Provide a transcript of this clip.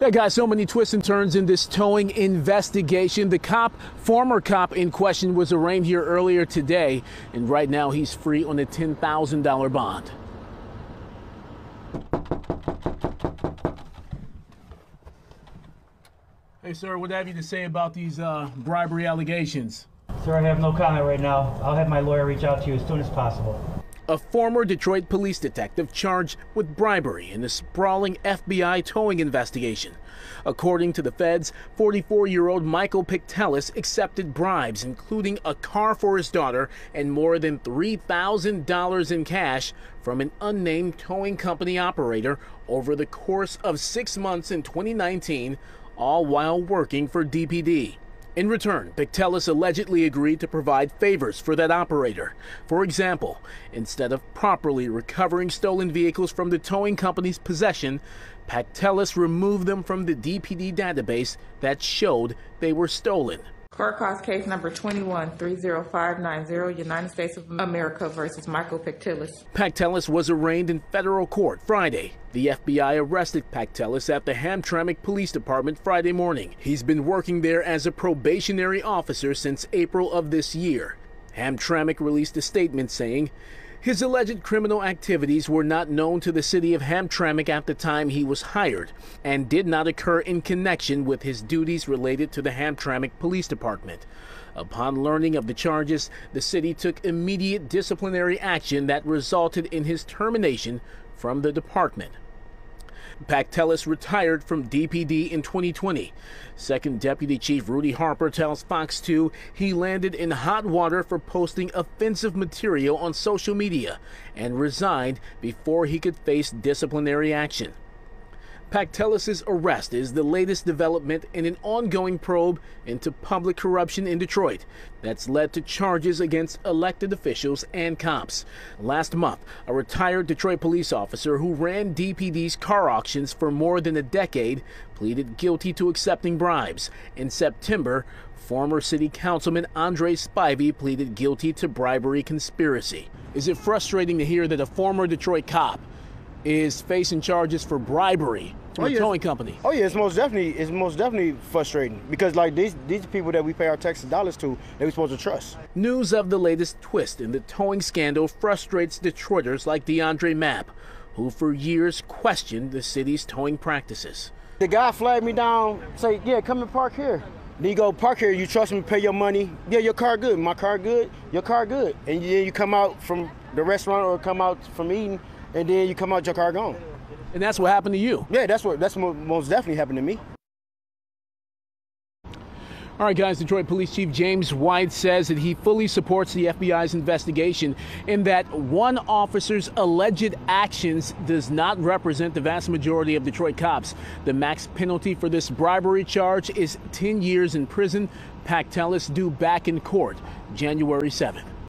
That got so many twists and turns in this towing investigation. The cop, former cop in question, was arraigned here earlier today, and right now he's free on a $10,000 bond. Hey, sir, what have you to say about these uh, bribery allegations? Sir, I have no comment right now. I'll have my lawyer reach out to you as soon as possible. A former Detroit police detective charged with bribery in a sprawling FBI towing investigation. According to the feds, 44 year old Michael Pacteles accepted bribes, including a car for his daughter and more than $3,000 in cash from an unnamed towing company operator over the course of six months in 2019, all while working for DPD. In return, Pacteles allegedly agreed to provide favors for that operator. For example, instead of properly recovering stolen vehicles from the towing company's possession, Pacteles removed them from the DPD database that showed they were stolen. Court case number 2130590, United States of America versus Michael Pacteles. Pacteles was arraigned in federal court Friday. The FBI arrested Pacteles at the Hamtramck Police Department Friday morning. He's been working there as a probationary officer since April of this year. Hamtramck released a statement saying, his alleged criminal activities were not known to the city of Hamtramck at the time he was hired and did not occur in connection with his duties related to the Hamtramck Police Department. Upon learning of the charges, the city took immediate disciplinary action that resulted in his termination from the department. Pacteles retired from DPD in 2020. Second Deputy Chief Rudy Harper tells Fox 2 he landed in hot water for posting offensive material on social media and resigned before he could face disciplinary action. Pacteles' arrest is the latest development in an ongoing probe into public corruption in Detroit that's led to charges against elected officials and cops. Last month, a retired Detroit police officer who ran DPD's car auctions for more than a decade pleaded guilty to accepting bribes. In September, former city councilman Andre Spivey pleaded guilty to bribery conspiracy. Is it frustrating to hear that a former Detroit cop is facing charges for bribery from oh, a yeah. towing company. Oh yeah, it's most definitely it's most definitely frustrating because like these these people that we pay our taxes dollars to, they we're supposed to trust. News of the latest twist in the towing scandal frustrates Detroiters like DeAndre Mapp, who for years questioned the city's towing practices. The guy flagged me down, say, "Yeah, come and park here." Then you go park here. You trust me, pay your money. Yeah, your car good. My car good. Your car good. And then you come out from the restaurant or come out from eating, and then you come out your car gone. And that's what happened to you. Yeah, that's what that's what most definitely happened to me. All right, guys, Detroit Police Chief James White says that he fully supports the FBI's investigation and that one officer's alleged actions does not represent the vast majority of Detroit cops. The max penalty for this bribery charge is 10 years in prison. Pacteles due back in court January 7th.